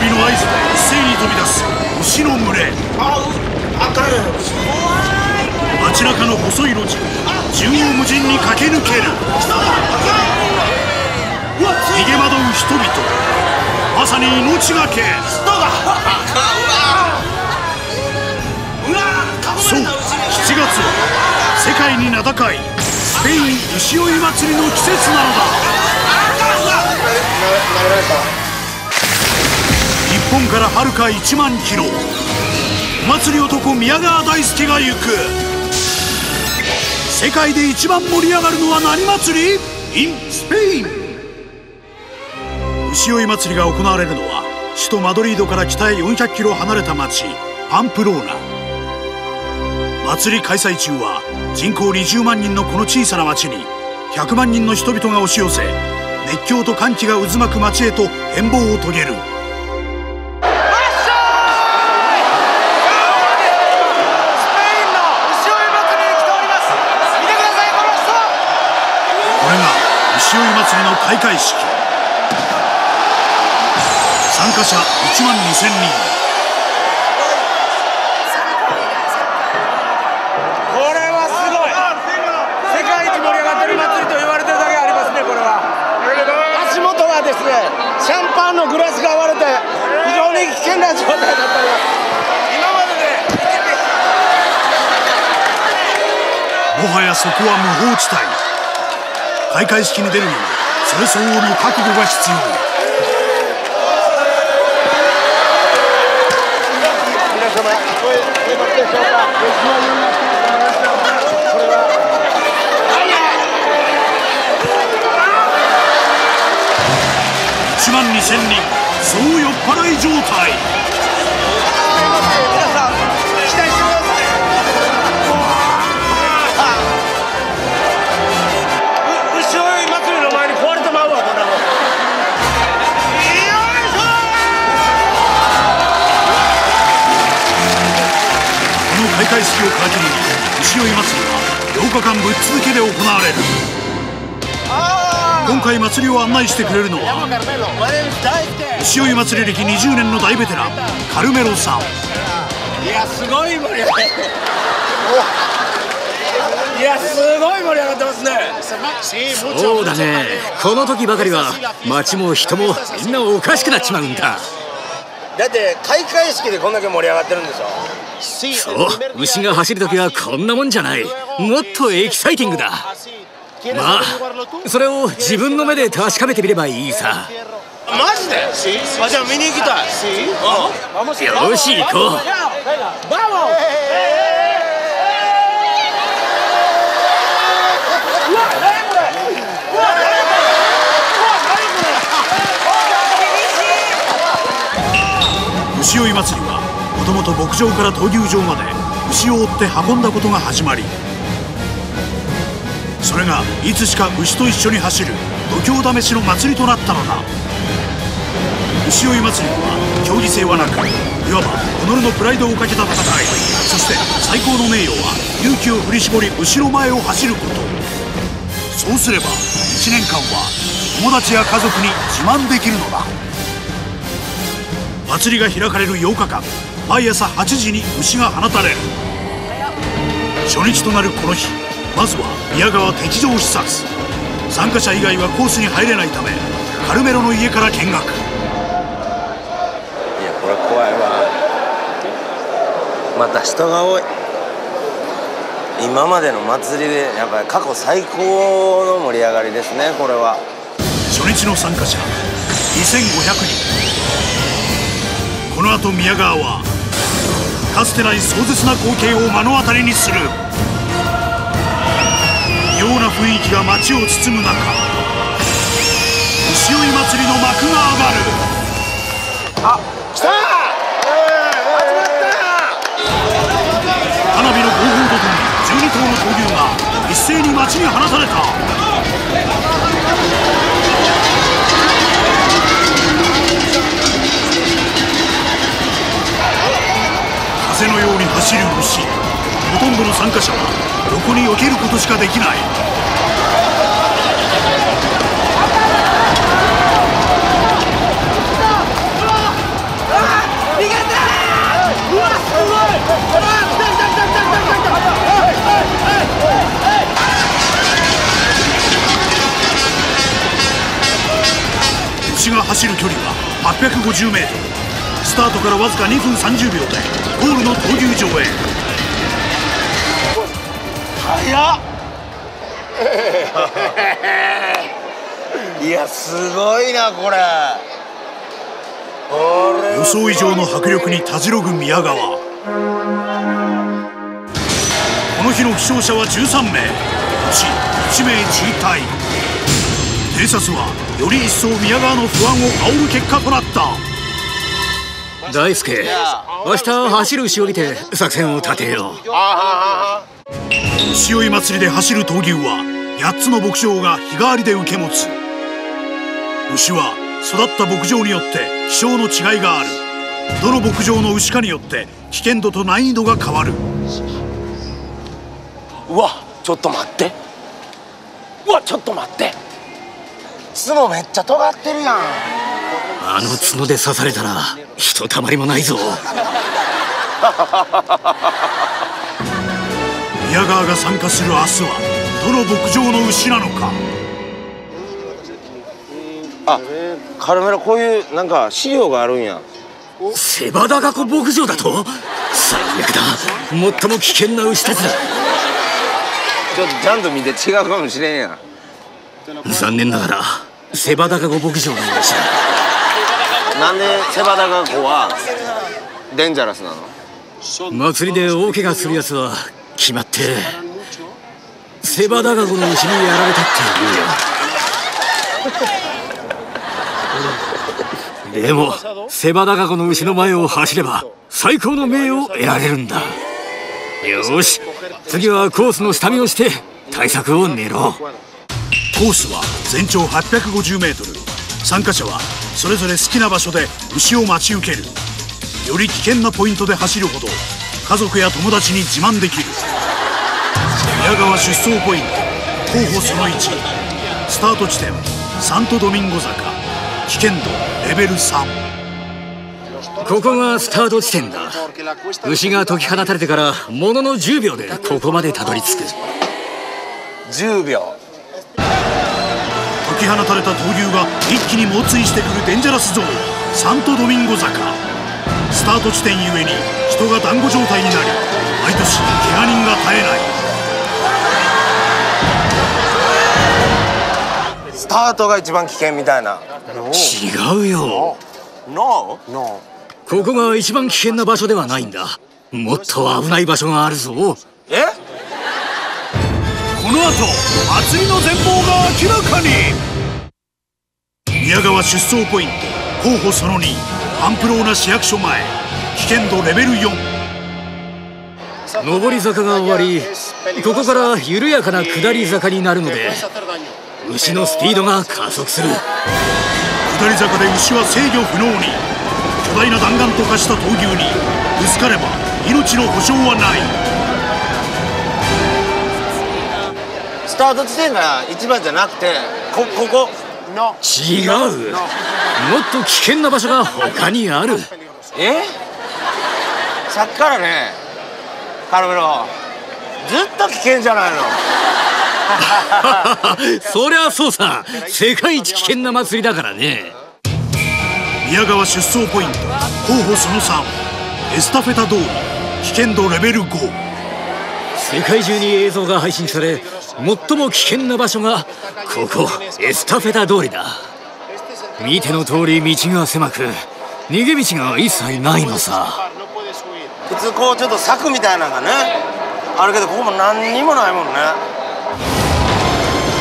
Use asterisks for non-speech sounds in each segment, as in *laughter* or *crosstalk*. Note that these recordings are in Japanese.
火の合図で一斉に飛び出す牛の群れ。街中の細い路地縦横無尽に駆け抜ける逃げ惑う人々。まさに命がけそう7月は世界に名高いスペイン牛追い祭りの季節なのだ本からはるか1万キロ。お祭り男宮川大輔が行く。世界で一番盛り上がるのは何祭り ?in スペイン牛追い祭りが行われるのは首都マドリードから北へ400キロ離れた町パンプローナ。祭り開催中は人口20万人のこの小さな町に100万人の人々が押し寄せ熱狂と歓喜が渦巻く町へと変貌を遂げる。牛追い祭りの開会式。参加者1万2000人。これはすごい。世界一盛り上がってる祭りと言われてるだけありますねこれは。足元はですねシャンパンのグラスが割れて非常に危険な状態だったり今までで。もはやそこは無法地帯開会式に出るにはそれ相応の覚悟が必要。皆様声出ますでしょうか？吉野になっていただきましたこれは。1万2000人そう酔っ払い状態会式を皮切りに牛追い祭りは8日間ぶっ続けで行われる。今回祭りを案内してくれるのは牛追い祭り歴20年の大ベテランカルメロさん。いやすごい盛り上がっていやすごい盛り上がってますね。そうだね。この時ばかりは街も人もみんなおかしくなっちまうんだだって開会式でこんだけ盛り上がってるんでしょ？そう牛が走る時はこんなもんじゃない。もっとエキサイティングだ。まあそれを自分の目で確かめてみればいいさ。マジで？あじゃあ見に行きたい。よし行こう牛追い祭りはもともと牧場から闘牛場まで牛を追って運んだことが始まりそれがいつしか牛と一緒に走る度胸試しの祭りとなったのだ。牛追い祭りは競技性はなくいわば己のプライドをかけた戦いそして最高の名誉は勇気を振り絞り後ろ前を走ること。そうすれば1年間は友達や家族に自慢できるのだ。祭りが開かれる8日間毎朝8時に牛が放たれる。初日となるこの日まずは宮川敵場視察。参加者以外はコースに入れないためカルメロの家から見学。いやこれ怖いわ。また人が多い。今までの祭りでやっぱり過去最高の盛り上がりですねこれは。初日の参加者2500人この後宮川はかつてない壮絶な光景を目の当たりにする。異様な雰囲気が街を包む中牛追い祭りの幕が上がる。来た！花火の号砲とともに12頭の闘牛が一斉に街に放たれた風のように走るをほとんどの参加者は横に避けることしかできない。牛が走る距離は 850m スタートからわずか2分30秒でゴールの闘牛場へ。早っ。いやすごいなこれ。予想以上の迫力にたじろぐ宮川。この日の負傷者は13名。うち1名重体。偵察はより一層宮川の不安を煽る結果となった大輔明日走る牛を見て作戦を立てよう。牛追い祭りで走る闘牛は8つの牧場が日替わりで受け持つ。牛は育った牧場によって気性の違いがある。どの牧場の牛かによって危険度と難易度が変わる。うわちょっと待って。うわちょっと待って。角めっちゃ尖ってるやんあの角で刺されたらひとたまりもないぞ。宮川が参加する明日はどの牧場の牛なのか。あカルメラこういうなんか資料があるんや。セバダガコ牧場だと？最悪だ。最も危険な牛たちだ。ちょっとちゃんと見て違うかもしれんや。ん残念ながらセバダガコ牧場の牛だなんでセバダガコはデンジャラスなの？祭りで大怪我するやつは決まってセバダガコの牛にやられたって言う。よでもセバダガコの牛の前を走れば最高の名誉を得られるんだ。よし次はコースの下見をして対策を練ろう。コースは全長 850m 参加者はそれぞれ好きな場所で牛を待ち受ける。より危険なポイントで走るほど家族や友達に自慢できる。宮川出走ポイント候補その1スタート地点サントドミンゴ坂。危険度レベル3ここがスタート地点だ。牛が解き放たれてからものの10秒でここまでたどり着く。10秒。解き放たれた闘牛が一気に猛追してくるデンジャラスゾーンサントドミンゴ坂。スタート地点ゆえに人が団子状態になり毎年怪我人が絶えない。スタートが一番危険みたいな。違うよ。No? No ここが一番危険な場所ではないんだ。もっと危ない場所があるぞ。え？この後祭りの全貌が明らかに宮川出走ポイント。候補その2パンプローナ市役所前。危険度レベル4上り坂が終わりここから緩やかな下り坂になるので牛のスピードが加速する。下り坂で牛は制御不能に。巨大な弾丸と化した闘牛にぶつかれば命の保証はない。スタート地点が一番じゃなくてこここ違う。もっと危険な場所が他にある。え？さっきからねカルメロずっと危険じゃないの。*laughs* そりゃそうさ。世界一危険な祭りだからね。宮川出走ポイント候補その3エスタフェタ通り危険度レベル5世界中に映像が配信され最も危険な場所がここエスタフェタ通りだ。見ての通り道が狭く逃げ道が一切ないのさ。普通こうちょっと柵みたいなのがねあるけどここも何にもないもんね。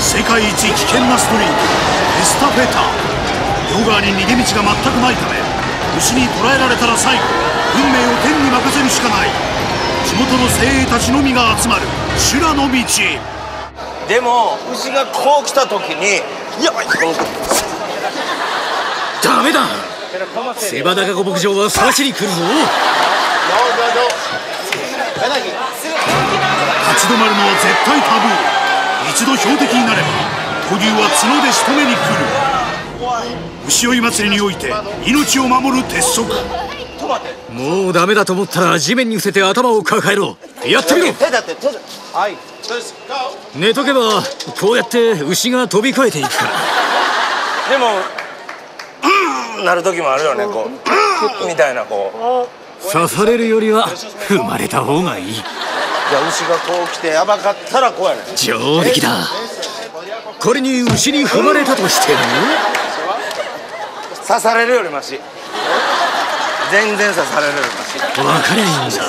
世界一危険なストリートエスタフェタ。両側に逃げ道が全くないため牛に捕らえられたら最後運命を天に任せるしかない。地元の精鋭たちのみが集まる修羅の道でも牛がこう来た時にやばいダメだ。セバダガコ牧場は探しに来るぞ立ち止まるのは絶対タブー。一度標的になれば闘牛は角で仕留めに来る。牛追い祭りにおいて命を守る鉄則もうダメだと思ったら地面に伏せて頭を抱えろ。やってみろ。手だって手だはい。寝とけばこうやって牛が飛び越えていくから。でもなる時もあるよね。こううーんみたいなこう。刺されるよりは踏まれた方がいい。じゃあ牛がこう来てやばかったらこうやね上出来だ。仮に牛に踏まれたとしても。刺されるよりマシ全然刺されるよりマシ分かりゃいいん。だ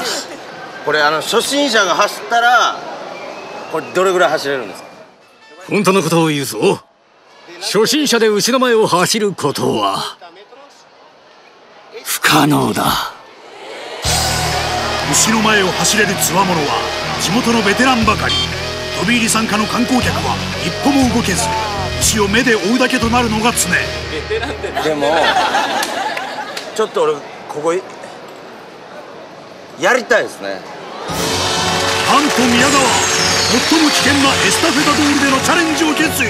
これあの初心者が走ったらこれどれぐらい走れるんですか？本当のことを言うぞ。初心者で牛の前を走ることは不可能だ。牛の前を走れるつわものは地元のベテランばかり。飛び入り参加の観光客は一歩も動けず牛を目で追うだけとなるのが常。でもちょっと俺ここやりたいですね。なんと宮川最も危険なエスタフェタドールでのチャレンジを決意。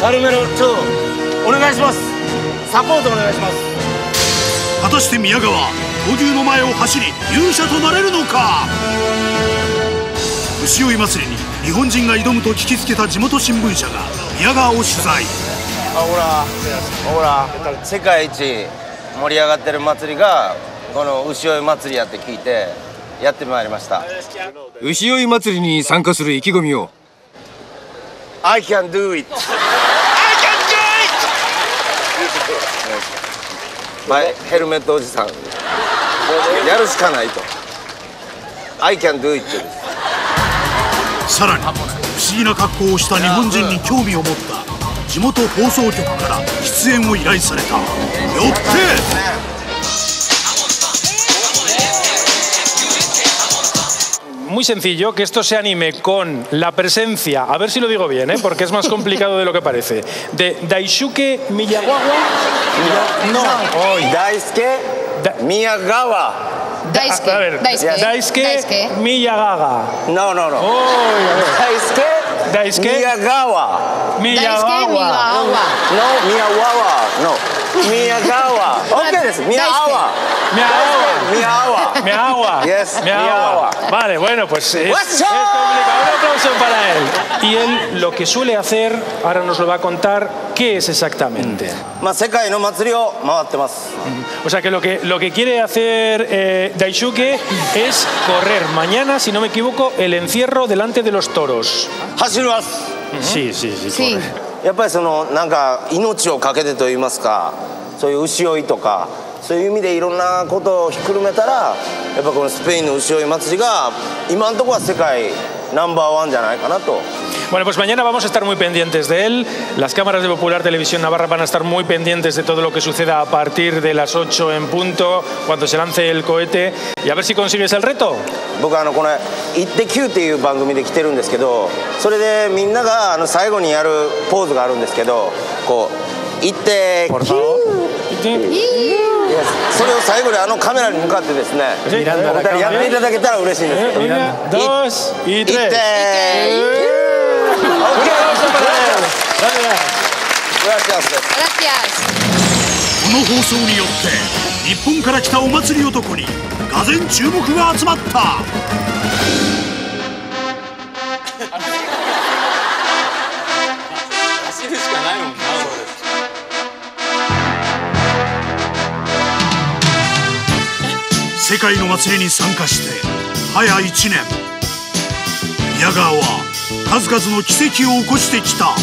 カルメロちょっとお願いします。サポートお願いします。果たして宮川闘牛の前を走り勇者となれるのか。牛追い祭りに日本人が挑むと聞きつけた地元新聞社が宮川を取材。あほらほら世界一盛り上がってる祭りがこの牛追い祭りやって聞いてやってまいりました。牛追い祭りに参加する意気込みを。I can do it. *laughs* I can do it! バイヘルメットおじさん。やるしかないと。I can do it です。さらに不思議な格好をした日本人に興味を持った 地元放送局から出演を依頼されたよって Muy sencillo, que esto se anime con la presencia, a ver si lo digo bien, ¿eh? porque es más complicado de lo que parece, de Daisuke Miyagawa. No, hoy. Daisuke Da- Miyagawa ああver, Daisuke. Daisuke Daisuke. Miyagaga. No no no Hoy, ¿Dais qué? Miyagawa. Miyagawa. No, Miyagawa. No. *laughs* Miyagawa. Okay, Miyagawa. Miyagawa. Miyagawa Miagua. Yes, Miagua. Miagua. Vale, bueno, pues es, What's es up? complicado. Un aplauso para él. Y él lo que suele hacer, ahora nos lo va a contar, ¿qué es exactamente? まあ世界の祭りを回ってます O sea que lo que, lo que quiere hacer eh, Daisuke es correr mañana, si no me equivoco, el encierro delante de los toros. 走ります Sí, sí, sí. Sí. corre. やっぱりそのなんか命を懸けてと言いますかそういう牛追いとか そういう意味でいろんなことをひっくるめたらやっぱこのスペインの牛追い祭りが今のところは世界ナンバーワンじゃないかなと Bueno, pues mañana vamos a estar muy pendientes de él. Las cámaras de Popular Televisión Navarra van a estar muy pendientes de todo lo que suceda a partir de las 8 en punto, cuando se lance el cohete. Y a ver si consigues el reto. 僕あのこの「イッテ Q!」っていう番組で来てるんですけどそれでみんながあの最後にやるポーズがあるんですけどこう「イッテ Q!」 それを最後にあのカメラに向かってですねお二人やっていただけたら嬉しいんですけど。です Gracias. この放送によって日本から来たお祭り男にがぜ注目が集まった界の祭りに参加して早1年。宮川は数々の奇跡を起こしてきた。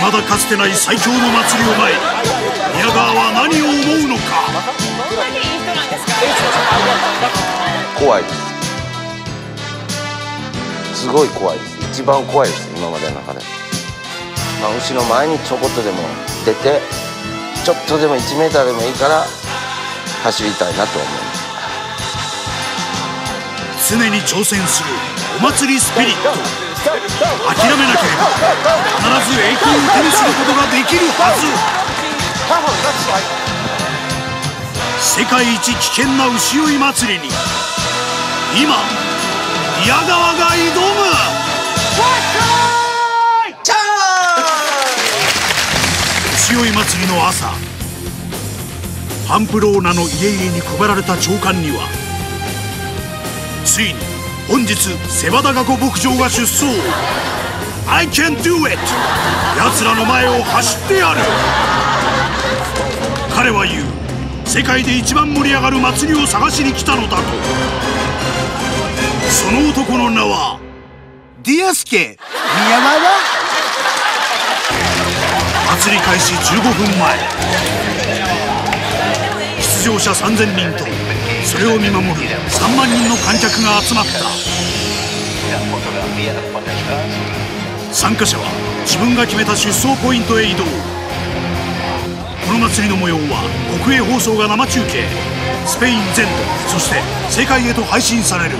まだかつてない最強の祭りを前に宮川は何を思うのか？怖いですすごい怖いです。一番怖いです今までの中で、まあ、牛の前にちょこっとでも出てちょっとでも1メーターでもいいから走りたいなと思います。常に挑戦するお祭りスピリット。諦めなければ必ず栄光を手にすることができるはず。世界一危険な牛追い祭りに今宮川が挑む。牛追い祭りの朝パンプローナの家々に配られた長官にはついに本日セバダガコ牧場が出走。I can do it! 奴らの前を走ってやる。彼は言う。世界で一番盛り上がる祭りを探しに来たのだと。その男の名はディアスケ宮川祭り開始15分前。出場者3000人とそれを見守る3万人の観客が集まった。参加者は自分が決めた出走ポイントへ移動。この祭りの模様は国営放送が生中継。スペイン全土そして世界へと配信される。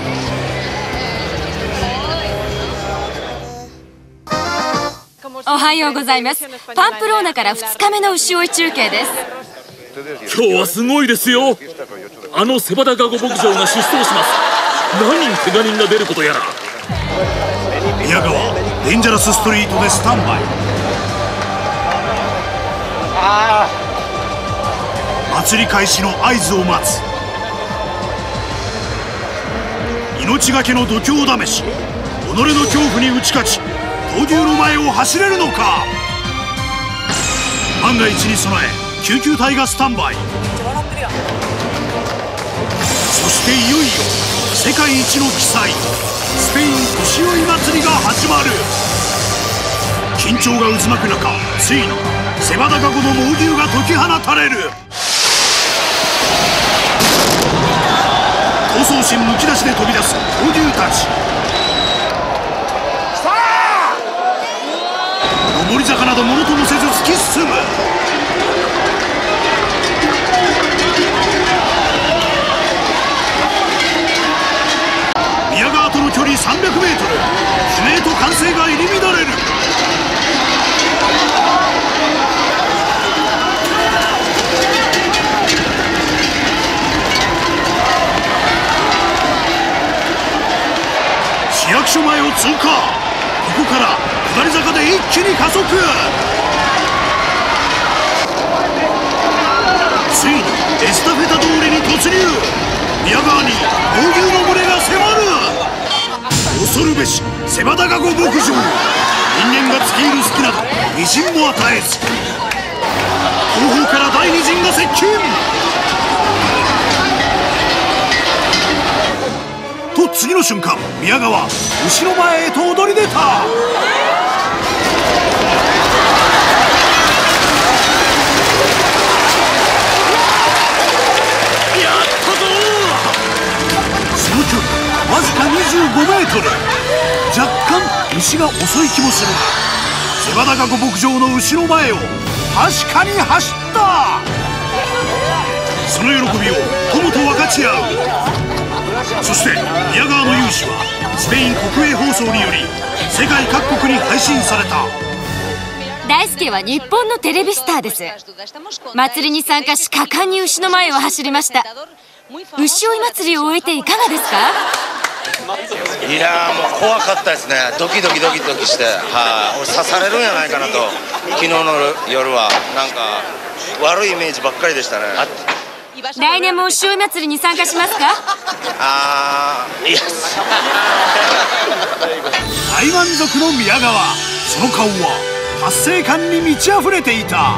おはようございます。パンプローナから2日目の牛追い中継です。今日はすごいですよ。あのセバダガゴ牧場が出走します。何人怪我人が出ることやら。宮川デンジャラスストリートでスタンバイ。祭り開始の合図を待つ。命がけの度胸試し。己の恐怖に打ち勝ち闘牛の前を走れるのか？万が一に備え救急隊がスタンバイ。そしていよいよ世界一の奇祭スペイン牛追い祭りが始まる。緊張が渦巻く中ついにセバダカゴの猛牛が解き放たれる。闘争心むき出しで飛び出す闘牛たち。上り坂などものともせず突き進む。宮川との距離 300m 悲鳴と歓声が入り乱れる。市役所前を通過。一気に加速。ついにエスタフェタ通りに突入。宮川に闘牛の群れが迫る。恐るべしセバダガゴ牧場。人間が付け入る隙など微塵も与えず。後方から第二陣が接近。と次の瞬間宮川牛の前へと躍り出た。わずか 25m 若干牛が遅い気もする。がセバダガゴ牧場の牛の前を確かに走った。その喜びを友と分かち合う。そして宮川の勇姿はスペイン国営放送により世界各国に配信された。大輔は日本のテレビスターです。祭りに参加し果敢に牛の前を走りました。牛追い祭りを終えていかがですか？いやーもう怖かったですね。ドキドキドキドキして。はい、俺刺されるんやないかなと。昨日の夜はなんか悪いイメージばっかりでしたね来年も牛追い祭りに参加しますか？あーいや大満足の宮川。その顔は達成感に満ち溢れていた